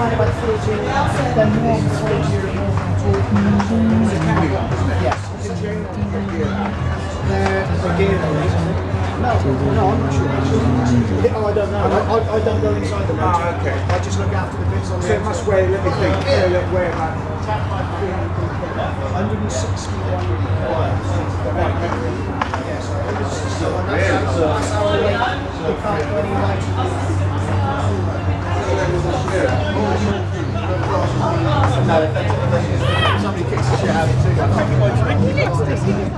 or more Yes. They're, they're geared. No, no, I'm not sure. Oh, I don't know. I, I, I don't go inside the motor. Ah, okay. I just look after the bits on the So it must weigh, let me think, uh, look, weigh about 160 Yes, 160. That's our weight. Somebody kicks the shit out of you too.